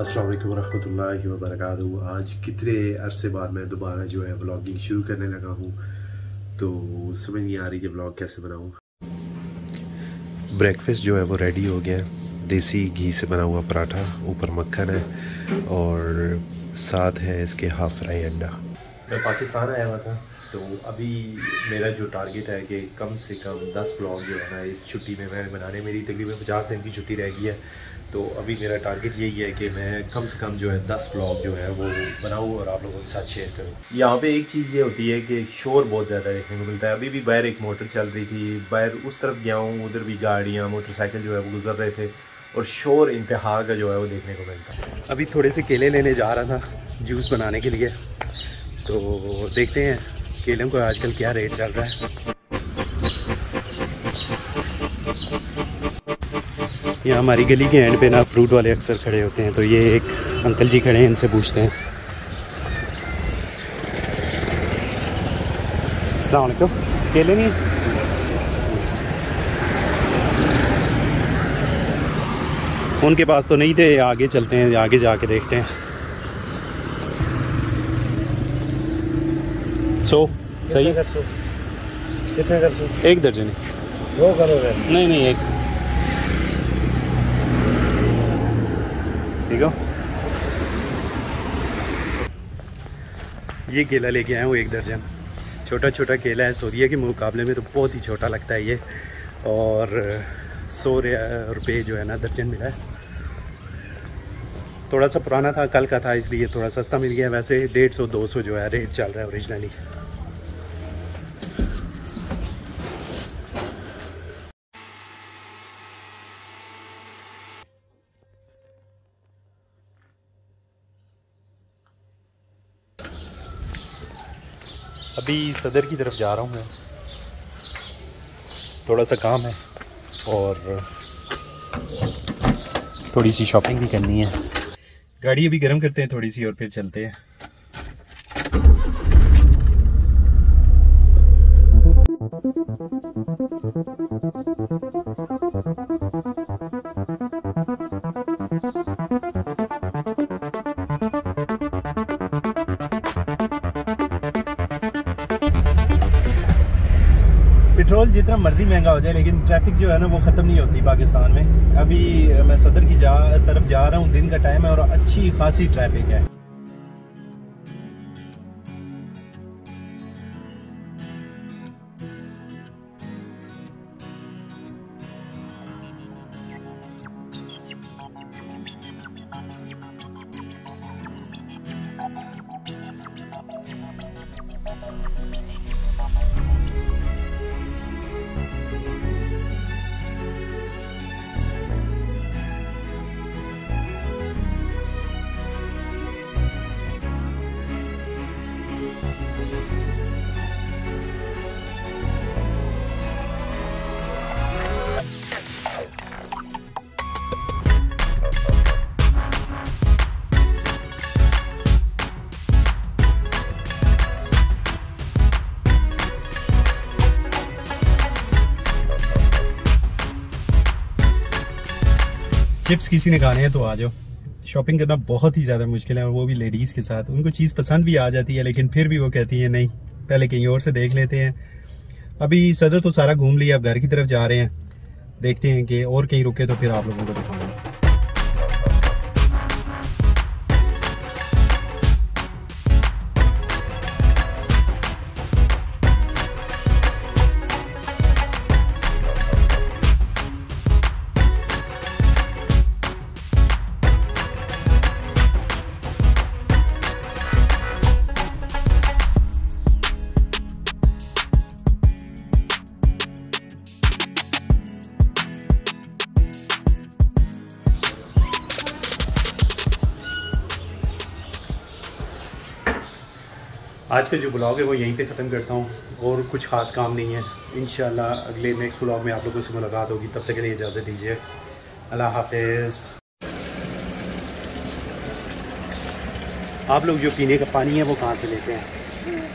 अस्सलाम वालेकुम रहमतुल्लाहि व बरकातहू आज कितने अरसे बाद मैं दोबारा जो है व्लॉगिंग शुरू करने लगा हूँ। तो समझ नहीं आ रही कि व्लॉग कैसे बनाऊँ। ब्रेकफास्ट जो है वो रेडी हो गया देसी घी से बना हुआ पराठा, ऊपर मक्खन है और साथ है इसके हाफ़ फ्राई अंडा। मैं पाकिस्तान आया हुआ था तो अभी मेरा जो टारगेट है कि कम से कम दस ब्लॉग जो है ना, इस छुट्टी में मैं बनाने मेरी तकरीबन पचास दिन की छुट्टी रह गई है। तो अभी मेरा टारगेट यही है कि मैं कम से कम जो है दस ब्लॉग जो है वो बनाऊँ और आप लोगों के साथ शेयर करूँ। यहाँ पे एक चीज़ ये होती है कि शोर बहुत ज़्यादा देखने को मिलता है। अभी भी बाहर एक मोटर चल रही थी, बाहर उस तरफ़ गया हूँ, उधर भी गाड़ियाँ, मोटरसाइकिल जो है वो गुजर रहे थे और शोर इंतहा का जो है वो देखने को मिलता है। अभी थोड़े से केले लेने जा रहा था, जूस बनाने के लिए। तो देखते हैं केलों को आजकल क्या रेट चल रहा है। यहाँ हमारी गली के एंड पे ना फ्रूट वाले अक्सर खड़े होते हैं तो ये एक अंकल जी खड़े हैं, इनसे पूछते हैं। केले नहीं? उनके पास तो नहीं थे, आगे चलते हैं, आगे जाके देखते हैं। सो? सही? कितने कर एक दर्जन दो करोगे नहीं नहीं एक। ठीक हो? ये केला लेके आया हूँ एक दर्जन। छोटा छोटा केला है सोरिया के मुकाबले में तो बहुत ही छोटा लगता है ये। और सौ रुपये जो है ना दर्जन मिला है। थोड़ा सा पुराना था, कल का था, इसलिए थोड़ा सस्ता मिल गया। वैसे डेढ़ सौ, दो सौ जो है, रेट चल रहा है ओरिजिनली अभी सदर की तरफ़ जा रहा हूँ मैं। थोड़ा सा काम है और थोड़ी सी शॉपिंग भी करनी है। गाड़ी अभी गर्म करते हैं थोड़ी सी और फिर चलते हैं। जितना मर्ज़ी महँगा हो जाए, लेकिन ट्रैफ़िक जो है ना, वो ख़त्म नहीं होती पाकिस्तान में। अभी मैं सदर की जा, तरफ़ जा रहा हूँ, दिन का टाइम है और अच्छी खासी ट्रैफ़िक है। चिप्स किसी ने खाने हैं तो आ जाओ। शॉपिंग करना बहुत ही ज़्यादा मुश्किल है और वो भी लेडीज़ के साथ। उनको चीज़ पसंद भी आ जाती है, लेकिन फिर भी वो कहती है, नहीं, पहले कहीं और से देख लेते हैं। अभी सदर तो सारा घूम लिया, अब घर की तरफ़ जा रहे हैं। देखते हैं कि और कहीं रुके तो फिर आप लोगों को दिखाऊँगा। आज का जो ब्लॉग है वो यहीं पे ख़त्म करता हूँ और कुछ ख़ास काम नहीं है। इन अगले नेक्स्ट ब्लॉग में आप लोगों से मुलाकात होगी। तब तक के लिए इजाज़त दीजिए। अल्लाह हाफिज़। आप लोग जो पीने का पानी है वो कहाँ से लेते हैं?